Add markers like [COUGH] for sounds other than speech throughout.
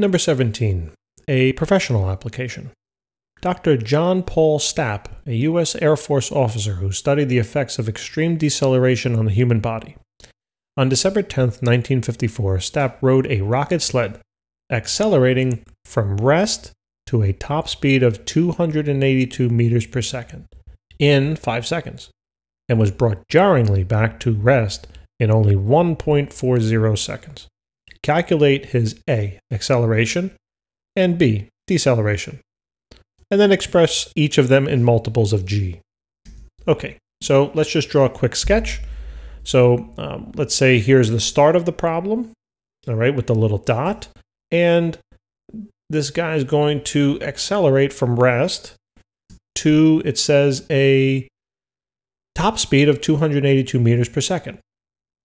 Number 17. A professional application. Dr. John Paul Stapp, a U.S. Air Force officer who studied the effects of extreme deceleration on the human body. On December 10, 1954, Stapp rode a rocket sled, accelerating from rest to a top speed of 282 meters per second in 5 seconds, and was brought jarringly back to rest in only 1.40 seconds. Calculate his A, acceleration, and B, deceleration and then express each of them in multiples of g. Okay, so let's just draw a quick sketch. So um, let's say here's the start of the problem, all right, with the little dot, and this guy is going to accelerate from rest to, it says, a top speed of 282 meters per second.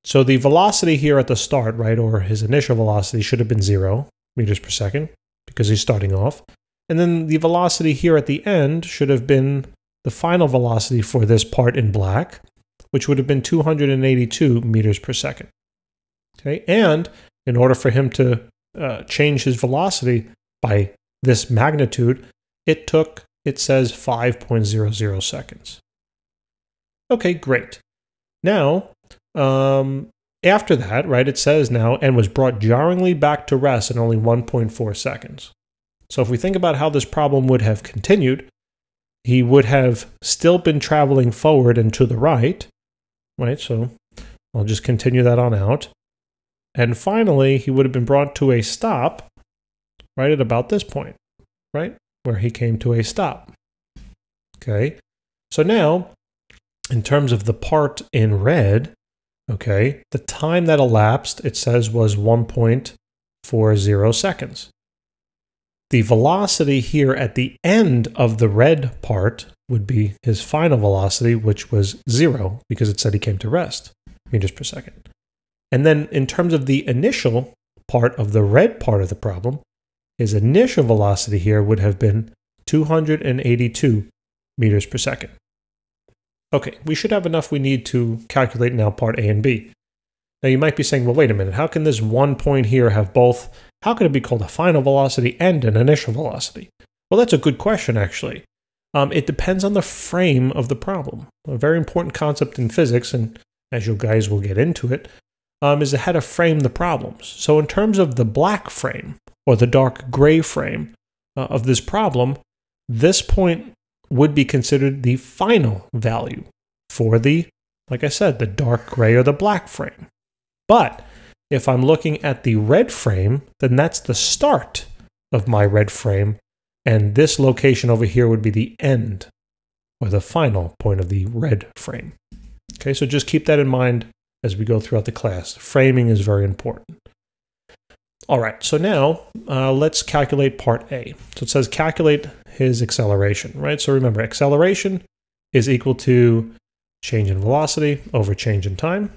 So the velocity here at the start, right, or his initial velocity should have been zero meters per second because he's starting off. And then the velocity here at the end should have been the final velocity for this part in black, which would have been 282 meters per second. Okay, and in order for him to uh, change his velocity by this magnitude, it took, it says 5.00 seconds. Okay, great. Now, um, after that, right, it says now, and was brought jarringly back to rest in only 1.4 seconds. So if we think about how this problem would have continued, he would have still been traveling forward and to the right, right? So I'll just continue that on out. And finally, he would have been brought to a stop right at about this point, right? Where he came to a stop. Okay. So now, in terms of the part in red, okay, the time that elapsed, it says was 1.40 seconds. The velocity here at the end of the red part would be his final velocity, which was zero because it said he came to rest meters per second. And then in terms of the initial part of the red part of the problem, his initial velocity here would have been 282 meters per second. Okay, we should have enough we need to calculate now part A and B. Now you might be saying, well, wait a minute, how can this one point here have both how could it be called a final velocity and an initial velocity? Well, that's a good question, actually. Um, it depends on the frame of the problem. A very important concept in physics, and as you guys will get into it, um, is how to frame the problems. So, in terms of the black frame or the dark gray frame uh, of this problem, this point would be considered the final value for the, like I said, the dark gray or the black frame. But if I'm looking at the red frame, then that's the start of my red frame, and this location over here would be the end or the final point of the red frame. Okay, so just keep that in mind as we go throughout the class. Framing is very important. All right, so now uh, let's calculate part A. So it says calculate his acceleration, right? So remember, acceleration is equal to change in velocity over change in time.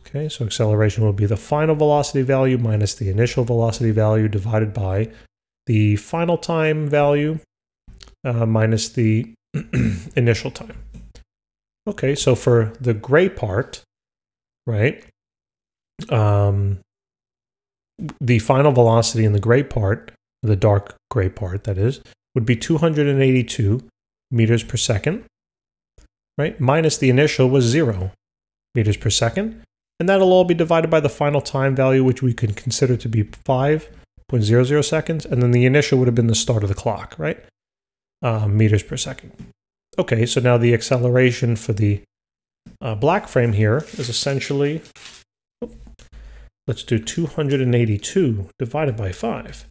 Okay, so acceleration will be the final velocity value minus the initial velocity value divided by the final time value uh, minus the [CLEARS THROAT] initial time. Okay, so for the gray part, right, um, the final velocity in the gray part, the dark gray part that is, would be 282 meters per second, right? Minus the initial was zero meters per second and that'll all be divided by the final time value, which we can consider to be 5.00 seconds, and then the initial would have been the start of the clock, right? Uh, meters per second. Okay, so now the acceleration for the uh, black frame here is essentially, let's do 282 divided by 5.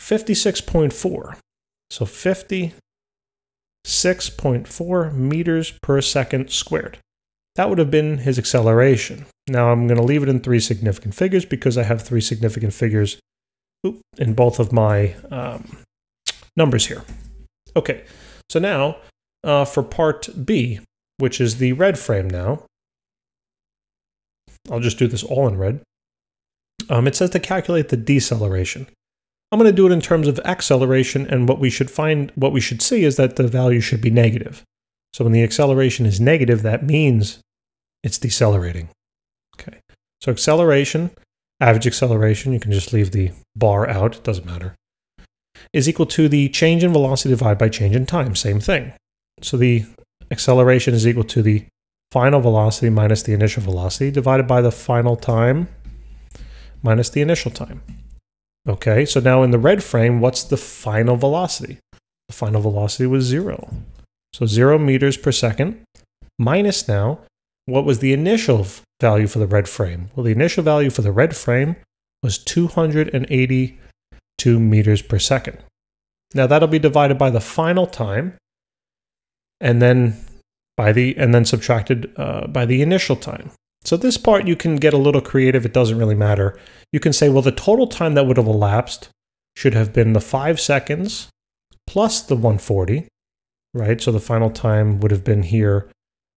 56.4. So 56.4 meters per second squared. That would have been his acceleration. Now I'm going to leave it in three significant figures because I have three significant figures in both of my um, numbers here. Okay, so now uh, for part B, which is the red frame now, I'll just do this all in red. Um, it says to calculate the deceleration. I'm going to do it in terms of acceleration, and what we should find, what we should see is that the value should be negative. So when the acceleration is negative, that means it's decelerating. Okay. So acceleration average acceleration, you can just leave the bar out, it doesn't matter, is equal to the change in velocity divided by change in time, same thing. So the acceleration is equal to the final velocity minus the initial velocity divided by the final time minus the initial time. Okay, so now in the red frame, what's the final velocity? The final velocity was zero. So zero meters per second minus now, what was the initial value for the red frame? Well, the initial value for the red frame was 282 meters per second. Now that'll be divided by the final time, and then by the and then subtracted uh, by the initial time. So this part you can get a little creative. It doesn't really matter. You can say, well, the total time that would have elapsed should have been the five seconds plus the 140, right? So the final time would have been here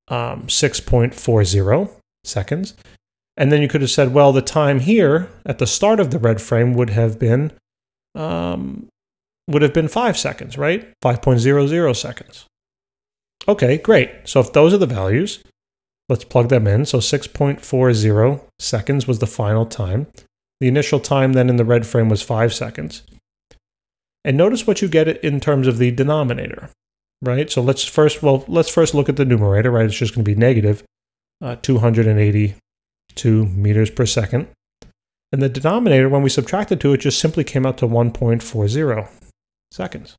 um, 6.40 seconds. And then you could have said, well, the time here at the start of the red frame would have been um, would have been five seconds, right? 5.00 seconds. Okay, great. So if those are the values, let's plug them in. So 6.40 seconds was the final time. The initial time then in the red frame was five seconds. And notice what you get in terms of the denominator, right? So let's first, well, let's first look at the numerator, right? It's just going to be negative uh, 282 meters per second. And the denominator, when we subtracted to it, just simply came out to 1.40 seconds.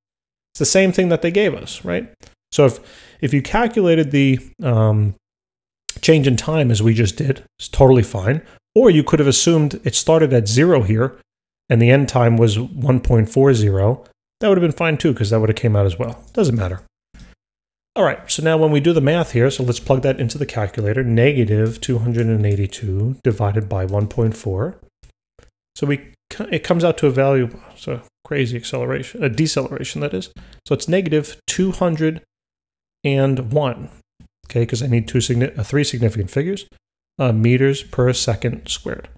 It's the same thing that they gave us, right? So if, if you calculated the um, change in time as we just did, it's totally fine. Or you could have assumed it started at zero here and the end time was 1.40. That would have been fine too, because that would have came out as well. Doesn't matter. All right, so now when we do the math here, so let's plug that into the calculator. Negative 282 divided by 1.4. So we it comes out to a value, so crazy acceleration, a deceleration that is. So it's negative 201, okay, because I need two uh, three significant figures, uh, meters per second squared.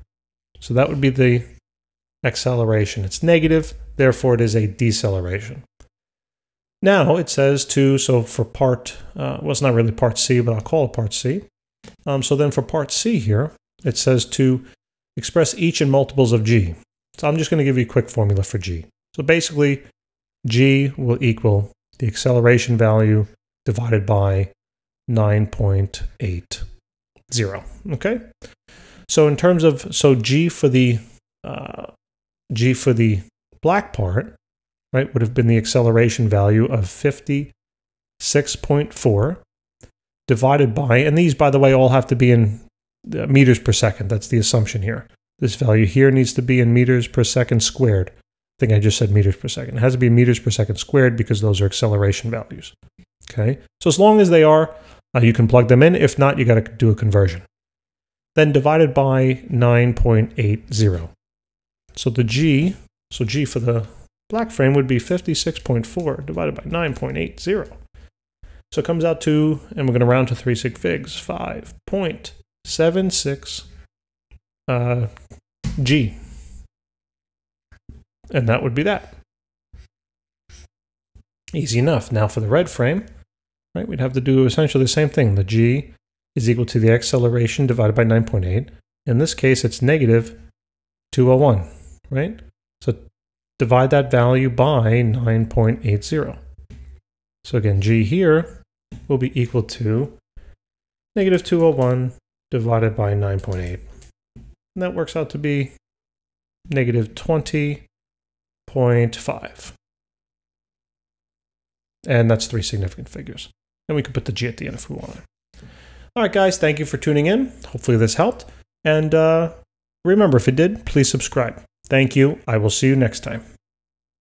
So that would be the acceleration. It's negative, therefore it is a deceleration. Now it says to, so for part, uh, well, it's not really part C, but I'll call it part C. Um, so then for part C here, it says to express each in multiples of g. So I'm just going to give you a quick formula for g. So basically, g will equal the acceleration value divided by 9.80. Okay? So in terms of, so g for the uh, g for the black part, right, would have been the acceleration value of 56.4 divided by, and these, by the way, all have to be in uh, meters per second. That's the assumption here. This value here needs to be in meters per second squared. Think I just said meters per second. It has to be meters per second squared because those are acceleration values. Okay, so as long as they are, uh, you can plug them in. If not, you got to do a conversion. Then divided by 9.80. So the G, so G for the black frame would be 56.4 divided by 9.80. So it comes out to, and we're going to round to three sig figs, 5.76 uh, G. And that would be that. Easy enough. Now for the red frame, right, we'd have to do essentially the same thing. The G is equal to the acceleration divided by 9.8. In this case, it's negative 201 right? So divide that value by 9.80. So again, g here will be equal to negative 201 divided by 9.8. And that works out to be negative 20.5. And that's three significant figures. And we can put the g at the end if we want All right, guys, thank you for tuning in. Hopefully this helped. And uh, remember, if it did, please subscribe. Thank you. I will see you next time.